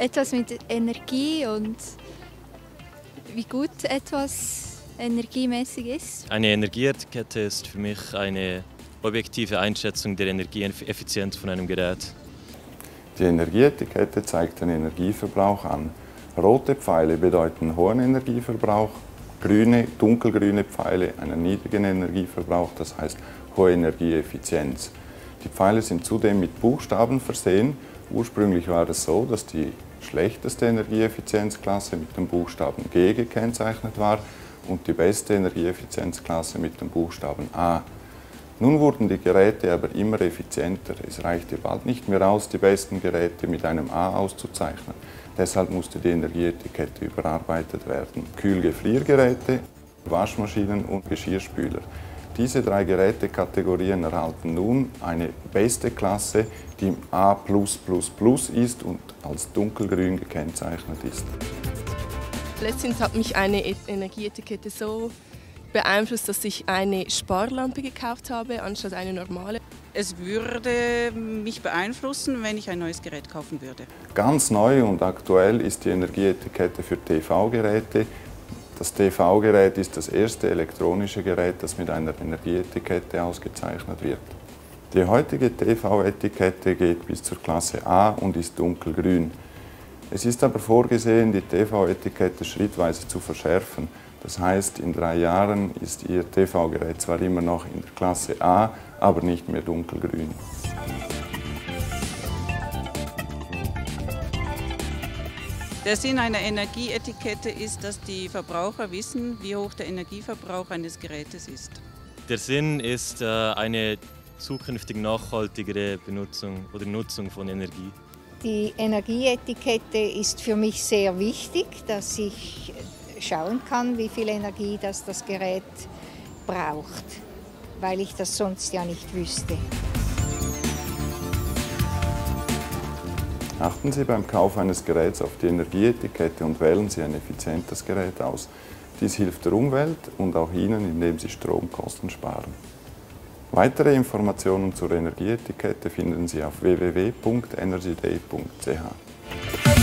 etwas mit Energie und wie gut etwas energiemäßig ist. Eine Energieetikette ist für mich eine objektive Einschätzung der Energieeffizienz von einem Gerät. Die Energieetikette zeigt den Energieverbrauch an. Rote Pfeile bedeuten hohen Energieverbrauch, grüne, dunkelgrüne Pfeile einen niedrigen Energieverbrauch, das heißt hohe Energieeffizienz. Die Pfeile sind zudem mit Buchstaben versehen. Ursprünglich war es so, dass die schlechteste Energieeffizienzklasse mit dem Buchstaben G gekennzeichnet war und die beste Energieeffizienzklasse mit dem Buchstaben A. Nun wurden die Geräte aber immer effizienter. Es reichte bald nicht mehr aus, die besten Geräte mit einem A auszuzeichnen. Deshalb musste die Energieetikette überarbeitet werden. Kühlgefriergeräte, Waschmaschinen und Geschirrspüler. Diese drei Gerätekategorien erhalten nun eine beste Klasse, die A ist und als dunkelgrün gekennzeichnet ist. Letztens hat mich eine e- Energieetikette so beeinflusst, dass ich eine Sparlampe gekauft habe, anstatt eine normale. Es würde mich beeinflussen, wenn ich ein neues Gerät kaufen würde. Ganz neu und aktuell ist die Energieetikette für TV-Geräte. Das TV-Gerät ist das erste elektronische Gerät, das mit einer Energieetikette ausgezeichnet wird. Die heutige TV-Etikette geht bis zur Klasse A und ist dunkelgrün. Es ist aber vorgesehen, die TV-Etikette schrittweise zu verschärfen. Das heißt, in drei Jahren ist Ihr TV-Gerät zwar immer noch in der Klasse A, aber nicht mehr dunkelgrün. Der Sinn einer Energieetikette ist, dass die Verbraucher wissen, wie hoch der Energieverbrauch eines Gerätes ist. Der Sinn ist äh, eine zukünftig nachhaltigere Benutzung oder Nutzung von Energie. Die Energieetikette ist für mich sehr wichtig, dass ich schauen kann, wie viel Energie das, das Gerät braucht, weil ich das sonst ja nicht wüsste. Achten Sie beim Kauf eines Geräts auf die Energieetikette und wählen Sie ein effizientes Gerät aus. Dies hilft der Umwelt und auch Ihnen, indem Sie Stromkosten sparen. Weitere Informationen zur Energieetikette finden Sie auf www.energyday.ch.